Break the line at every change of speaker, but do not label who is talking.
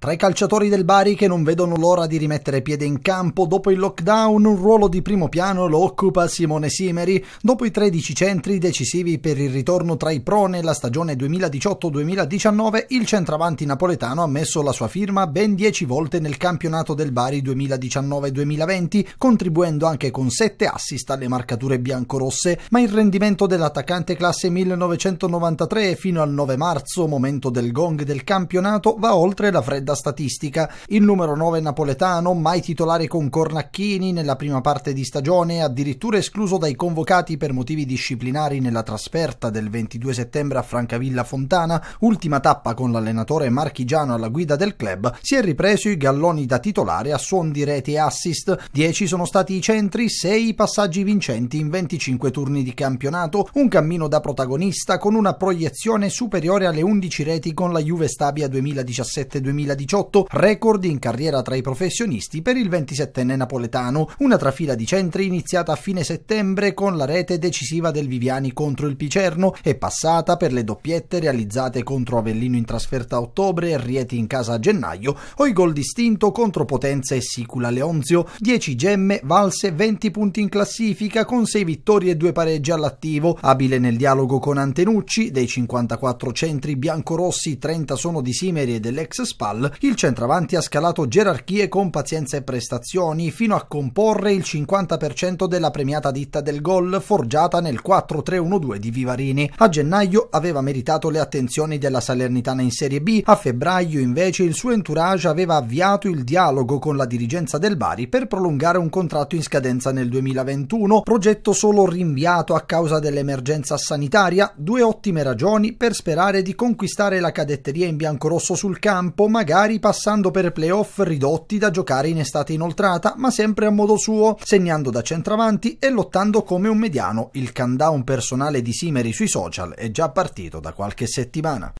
Tra i calciatori del Bari che non vedono l'ora di rimettere piede in campo dopo il lockdown, un ruolo di primo piano lo occupa Simone Simeri. Dopo i 13 centri decisivi per il ritorno tra i pro nella stagione 2018-2019, il centravanti napoletano ha messo la sua firma ben 10 volte nel campionato del Bari 2019-2020, contribuendo anche con 7 assist alle marcature biancorosse, ma il rendimento dell'attaccante classe 1993 fino al 9 marzo, momento del gong del campionato, va oltre la fredda fredda statistica. Il numero 9 napoletano, mai titolare con Cornacchini nella prima parte di stagione, addirittura escluso dai convocati per motivi disciplinari nella trasferta del 22 settembre a Francavilla Fontana, ultima tappa con l'allenatore marchigiano alla guida del club, si è ripreso i galloni da titolare a suon di reti e assist. 10 sono stati i centri, 6 i passaggi vincenti in 25 turni di campionato, un cammino da protagonista con una proiezione superiore alle 11 reti con la Juve Stabia 2017-2018 2018, record in carriera tra i professionisti per il 27enne napoletano, una trafila di centri iniziata a fine settembre con la rete decisiva del Viviani contro il Picerno e passata per le doppiette realizzate contro Avellino in trasferta a ottobre e Rieti in casa a gennaio o i gol distinto contro Potenza e Sicula Leonzio, 10 gemme valse 20 punti in classifica con 6 vittorie e 2 pareggi all'attivo, abile nel dialogo con Antenucci, dei 54 centri biancorossi 30 sono di Simeri e dell'ex Spal, il centravanti ha scalato gerarchie con pazienza e prestazioni fino a comporre il 50% della premiata ditta del gol forgiata nel 4-3-1-2 di Vivarini. A gennaio aveva meritato le attenzioni della Salernitana in Serie B, a febbraio invece il suo entourage aveva avviato il dialogo con la dirigenza del Bari per prolungare un contratto in scadenza nel 2021, progetto solo rinviato a causa dell'emergenza sanitaria, due ottime ragioni per sperare di conquistare la cadetteria in biancorosso sul campo, magari magari passando per playoff ridotti da giocare in estate inoltrata, ma sempre a modo suo, segnando da centravanti e lottando come un mediano. Il countdown personale di Simeri sui social è già partito da qualche settimana.